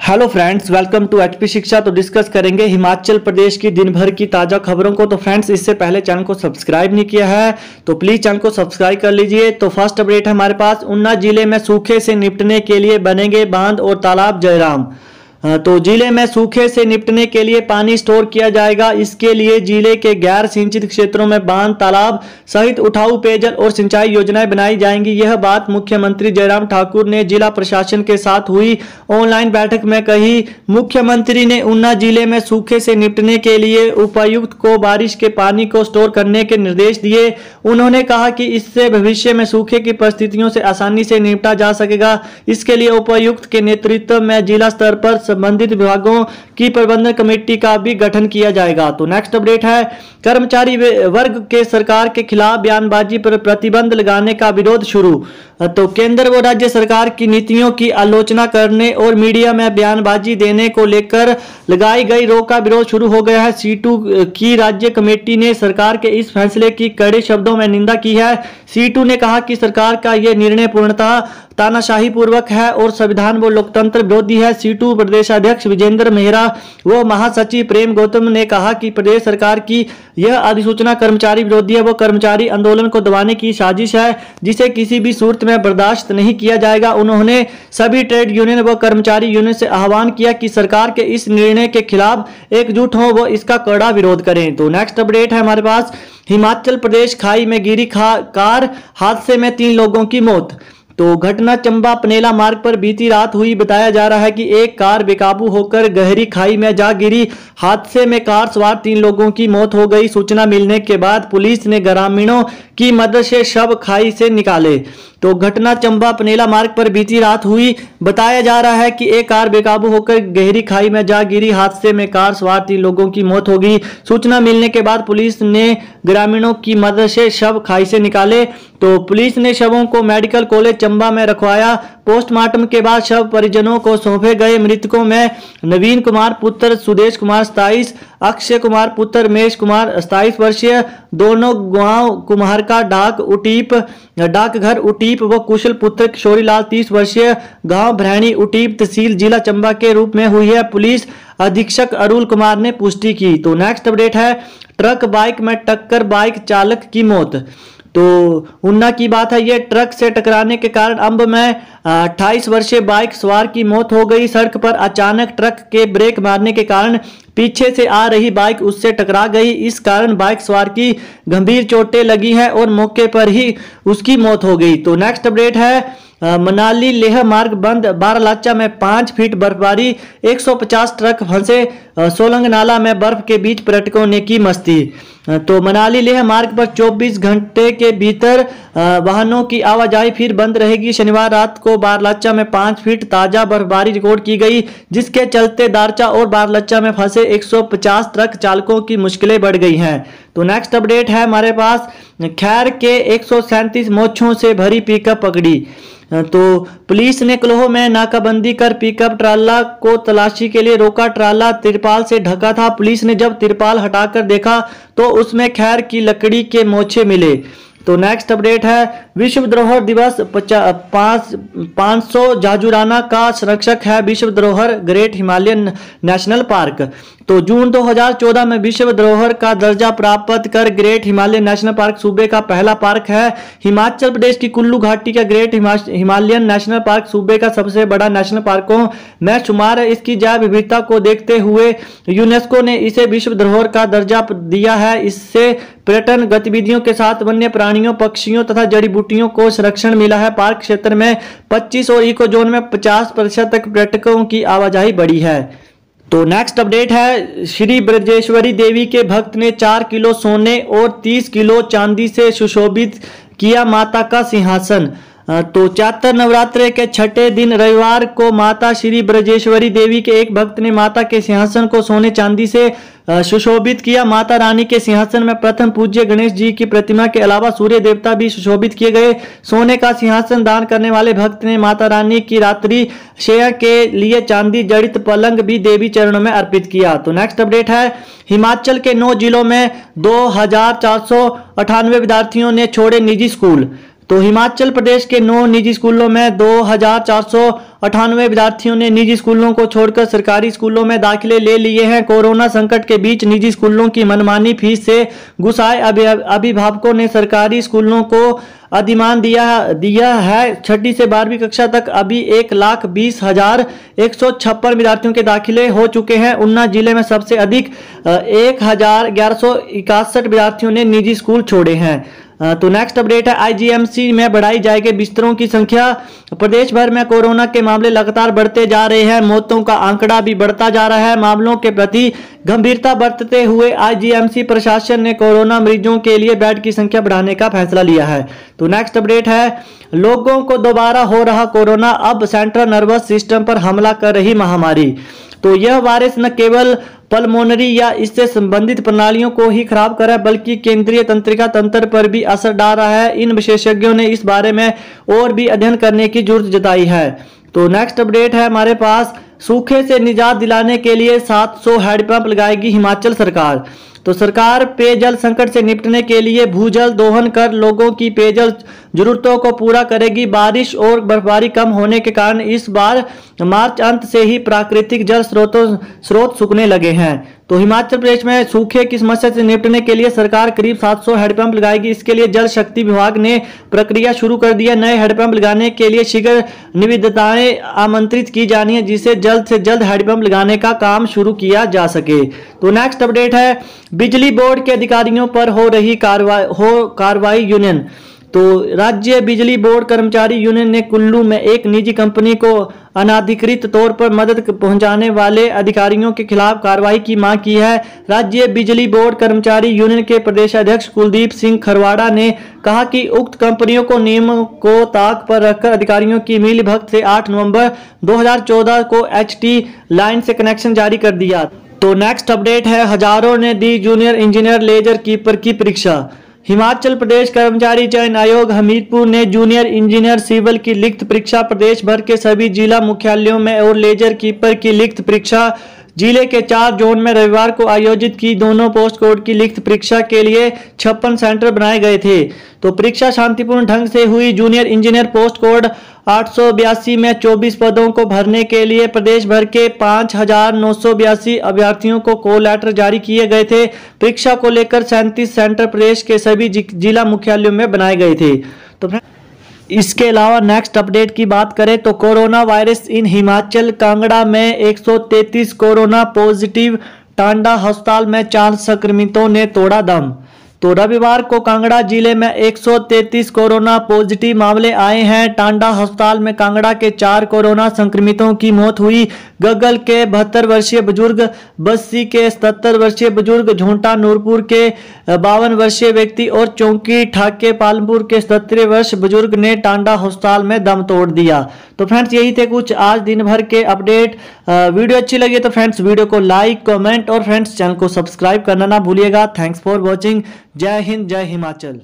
Hello friends welcome to HP Shiksha तो discuss करेंगे हिमाचल प्रदेश की दिन भर की ताज़ा खबरों को। तो फ्रेंड्स इससे पहले चैनल को सब्सक्राइब नहीं किया है तो प्लीज़ चैनल को सब्सक्राइब कर लीजिए। तो फ़र्स्ट अपडेट हमारे पास, उन्ना ज़िले में सूखे से निपटने के लिए बनेंगे बाँध और तालाब जयराम। तो ज़िले में सूखे से निपटने के लिए पानी स्टोर किया जाएगा। इसके लिए ज़िले के गैर सिंचित क्षेत्रों में बाँध, तालाब सहित उठाऊ, पेयजल और सिंचाई योजनाएँ बनाई जाएँगी। यह बात मुख्यमंत्री जयराम ठाकुर ने जिला प्रशासन के साथ हुई। ऑनलाइन बैठक में कही, मुख्यमंत्री ने ऊना ज़िले में सूखे से निपटने के लिए उपायुक्त को बारिश के पानी को स्टोर करने के निर्देश दिए। उन्होंने कहा कि इससे भविष्य में सूखे की परिस्थितियों से आसानी से निपटा जा सकेगा। इसके लिए उपायुक्त के नेतृत्व में जिला स्तर पर संबंधित विभागों की प्रबंधन कमेटी का भी गठन किया जाएगा। तो नेक्स्ट अपडेट है, कर्मचारी वर्ग के सरकार के खिलाफ बयानबाजी पर प्रतिबंध लगाने का विरोध शुरू। तो केंद्र व राज्य सरकार की नीतियों की आलोचना करने और मीडिया में बयानबाजी देने को लेकर लगाई गई रोक का विरोध शुरू हो गया है। सीटू की राज्य कमेटी ने सरकार के इस फैसले की कड़े शब्दों में निंदा की है। सीटू ने कहा कि सरकार का यह निर्णय पूर्णतः तानाशाही पूर्वक है और संविधान व लोकतंत्र विरोधी है। सी सीटू प्रदेशाध्यक्ष विजेंद्र मेहरा व महासचिव प्रेम गौतम ने कहा कि प्रदेश सरकार की यह अधिसूचना कर्मचारी विरोधी है। वो कर्मचारी आंदोलन को दबाने की साजिश है, जिसे किसी भी सूरत में बर्दाश्त नहीं किया जाएगा। उन्होंने सभी ट्रेड यूनियन व कर्मचारी यूनियन से आह्वान किया कि सरकार के इस निर्णय के खिलाफ एकजुट हो वो इसका कड़ा विरोध करें। तो नेक्स्ट अपडेट है हमारे पास। हिमाचल प्रदेश खाई में गिरी कार हादसे में तीन लोगों की मौत। तो घटना चंबा पनेला मार्ग पर बीती रात हुई। बताया जा रहा है कि एक कार बेकाबू होकर गहरी खाई में जा गिरी। हादसे में कार सवार तीन लोगों की मौत हो गई। सूचना मिलने के बाद पुलिस ने ग्रामीणों की मदद से शव खाई से निकाले। तो घटना चंबा पनेला मार्ग पर बीती रात हुई। बताया जा रहा है कि एक कार बेकाबू होकर गहरी खाई में जा गिरी। हादसे में कार सवार तीन लोगों की मौत हो गई। सूचना मिलने के बाद पुलिस ने ग्रामीणों की मदद से शव खाई से निकाले। तो पुलिस ने शवों को मेडिकल कॉलेज चंबा में रखवाया। पोस्टमार्टम के बाद शव परिजनों को सौंपे गए मृतकों में नवीन कुमार पुत्र, सुदेश कुमार सताइस अक्षय कुमार पुत्र, मेष कुमार सताइस वर्षीय, दोनों गाँव कुमार का डाक उटीप, डाकघर उटीप व कुशल पुत्र किशोरीलाल तीस वर्षीय, गाँव भरैनी उटीप तहसील जिला चंबा के रूप में हुई है। पुलिस अधीक्षक अरुल कुमार ने पुष्टि की। तो नेक्स्ट अपडेट है, ट्रक बाइक में टक्कर बाइक चालक की मौत। तो उन्ना की बात है, ये ट्रक से टकराने के कारण अंब में अट्ठाईस वर्षीय बाइक सवार की मौत हो गई। सड़क पर अचानक ट्रक के ब्रेक मारने के कारण पीछे से आ रही बाइक उससे टकरा गई। इस कारण बाइक सवार की गंभीर चोटें लगी हैं और मौके पर ही उसकी मौत हो गई। तो नेक्स्ट अपडेट है मनाली लेह मार्ग बंद। बारालाचा में पाँच फीट बर्फबारी 150 ट्रक फंसे। सोलंग नाला में बर्फ़ के बीच पर्यटकों ने की मस्ती। तो मनाली लेह मार्ग पर 24 घंटे के भीतर वाहनों की आवाजाही फिर बंद रहेगी। शनिवार रात को बारलाचा में पाँच फीट ताज़ा बर्फबारी रिकॉर्ड की गई, जिसके चलते दारचा और बारलाचा में फंसे 150 ट्रक चालकों की मुश्किलें बढ़ गई हैं। तो नेक्स्ट अपडेट है हमारे पास, खैर के एक मोछों से भरी पिकअप पकड़ी। तो पुलिस ने क्लोह में नाकाबंदी कर पिकअप ट्राला को तलाशी के लिए रोका। ट्राला तिरपाल से ढका था। पुलिस ने जब तिरपाल हटाकर देखा तो उसमें खैर की लकड़ी के मोछे मिले। तो नेक्स्ट अपडेट है विश्व धरोहर दिवस, पाँच पाँच सौ जाजुराना का संरक्षक है विश्व धरोहर ग्रेट हिमालयन नेशनल पार्क। तो जून 2014 में विश्व धरोहर का दर्जा प्राप्त कर ग्रेट हिमालयन नेशनल पार्क सूबे का पहला पार्क है। हिमाचल प्रदेश की कुल्लू घाटी का ग्रेट हिमालयन नेशनल पार्क सूबे का सबसे बड़ा नेशनल पार्कों में शुमार है। इसकी जैव विविधता को देखते हुए यूनेस्को ने इसे विश्व धरोहर का दर्जा दिया है। इससे पर्यटन गतिविधियों के साथ वन्य प्राणियों, पक्षियों तथा जड़ी बूटियों को संरक्षण मिला है। पार्क क्षेत्र में 25 और इको जोन में 50 प्रतिशत तक पर्यटकों की आवाजाही बढ़ी है। तो नेक्स्ट अपडेट है, श्री ब्रजेश्वरी देवी के भक्त ने चार किलो सोने और तीस किलो चांदी से सुशोभित किया माता का सिंहासन। तो चातर नवरात्र के छठे दिन रविवार को माता श्री ब्रजेश्वरी देवी के एक भक्त ने माता के सिंहासन को सोने चांदी से सुशोभित किया। माता रानी के सिंहासन में प्रथम पूज्य गणेश जी की प्रतिमा के अलावा सूर्य देवता भी सुशोभित किए गए। सोने का सिंहासन दान करने वाले भक्त ने माता रानी की रात्रि शेयर के लिए चांदी, जड़ित पलंग भी देवी चरणों में अर्पित किया। तो नेक्स्ट अपडेट है। हिमाचल के नौ जिलों में दो हज़ार चार सौ अठानवे विद्यार्थियों ने छोड़े निजी स्कूल। तो हिमाचल प्रदेश के नौ निजी स्कूलों में दो हज़ार चार सौ अठानवे विद्यार्थियों ने निजी स्कूलों को छोड़कर सरकारी स्कूलों में दाखिले ले लिए हैं। कोरोना संकट के बीच निजी स्कूलों की मनमानी फ़ीस से गुस्साए अभिभावकों ने सरकारी स्कूलों को अधिमान दिया दिया है। छठी से बारहवीं कक्षा तक अभी एक लाख बीस हज़ार एक सौ छप्पन विद्यार्थियों के दाखिले हो चुके हैं। उन्ना ज़िले में सबसे अधिक एक हज़ार ग्यारह सौ इकसठ विद्यार्थियों ने निजी स्कूल छोड़े हैं। तो नेक्स्ट अपडेट है आईजीएमसी में बढ़ाई जाएगी बिस्तरों की संख्या। प्रदेश भर में कोरोना के मामले लगातार बढ़ते जा रहे हैं, मौतों का आंकड़ा भी बढ़ता जा रहा है। मामलों के प्रति गंभीरता बरतते हुए आईजीएमसी प्रशासन ने कोरोना मरीजों के लिए बेड की संख्या बढ़ाने का फैसला लिया है। तो नेक्स्ट अपडेट है, लोगों को दोबारा हो रहा कोरोना, अब सेंट्रल नर्वस सिस्टम पर हमला कर रही महामारी। तो यह वायरस न केवल पल्मोनरी या इससे संबंधित प्रणालियों को ही खराब कर रहा है, बल्कि केंद्रीय तंत्रिका तंत्र पर भी असर डाल रहा है। इन विशेषज्ञों ने इस बारे में और भी अध्ययन करने की ज़रूरत जताई है। तो नेक्स्ट अपडेट है हमारे पास, सूखे से निजात दिलाने के लिए 700 हैंडपंप लगाएगी हिमाचल सरकार। तो सरकार पेयजल संकट से निपटने के लिए भूजल दोहन कर लोगों की पेयजल जरूरतों को पूरा करेगी। बारिश और बर्फबारी कम होने के कारण इस बार मार्च अंत से ही प्राकृतिक जल स्रोतों स्रोत सूखने लगे हैं। तो हिमाचल प्रदेश में सूखे की समस्या से निपटने के लिए सरकार करीब 700 हेडपंप लगाएगी। इसके लिए जल शक्ति विभाग ने प्रक्रिया शुरू कर दी है। नए हेडपंप लगाने के लिए शीघ्र निविदताएँ आमंत्रित की जानी है जिसे जल्द से जल्द हेडपंप लगाने का काम शुरू किया जा सके। तो नेक्स्ट अपडेट है, बिजली बोर्ड के अधिकारियों पर हो रही कार्रवाई हो कार्रवाई यूनियन। तो राज्य बिजली बोर्ड कर्मचारी यूनियन ने कुल्लू में एक निजी कंपनी को अनाधिकृत तौर पर मदद पहुँचाने वाले अधिकारियों के खिलाफ कार्रवाई की मांग की है। राज्य बिजली बोर्ड कर्मचारी यूनियन के प्रदेश अध्यक्ष कुलदीप सिंह खरवाड़ा ने कहा कि उक्त कंपनियों को नियमों को ताक पर रखकर अधिकारियों की मिली भक्त से 8 नवंबर 2014 को एचटी लाइन से कनेक्शन जारी कर दिया। तो नेक्स्ट अपडेट है, हज़ारों ने दी जूनियर इंजीनियर लेजर कीपर की परीक्षा। हिमाचल प्रदेश कर्मचारी चयन आयोग हमीरपुर ने जूनियर इंजीनियर सिविल की लिखित परीक्षा प्रदेश भर के सभी जिला मुख्यालयों में और लेजर कीपर की लिखित परीक्षा ज़िले के चार जोन में रविवार को आयोजित की। दोनों पोस्ट कोड की लिखित परीक्षा के लिए छप्पन सेंटर बनाए गए थे। तो परीक्षा शांतिपूर्ण ढंग से हुई। जूनियर इंजीनियर पोस्ट कोड आठ में 24 पदों को भरने के लिए प्रदेश भर के पाँच अभ्यर्थियों को कॉल लेटर जारी किए गए थे। परीक्षा को लेकर सैंतीस सेंटर प्रदेश के सभी जिला मुख्यालयों में बनाए गए थे। तो इसके अलावा नेक्स्ट अपडेट की बात करें तो corona virus in Himachal Kangra में 133 कोरोना पॉजिटिव, टांडा अस्पताल में चार संक्रमितों ने तोड़ा दम। तो रविवार को कांगड़ा ज़िले में 133 कोरोना पॉजिटिव मामले आए हैं। टांडा अस्पताल में कांगड़ा के चार कोरोना संक्रमितों की मौत हुई। गगल के बहत्तर वर्षीय बुज़ुर्ग, बस्सी के सत्तर वर्षीय बुज़ुर्ग, झोंटा, नूरपुर के बावन वर्षीय व्यक्ति और चौंकी, ठाके, पालमपुर के सत्तर वर्ष बुज़ुर्ग ने टांडा अस्पताल में दम तोड़ दिया। तो फ्रेंड्स, यही थे कुछ आज दिन भर के अपडेट। वीडियो अच्छी लगी तो फ्रेंड्स, वीडियो को लाइक, कमेंट और फ्रेंड्स, चैनल को सब्सक्राइब करना ना भूलिएगा। Thanks for watching. जय हिंद जय हिमाचल।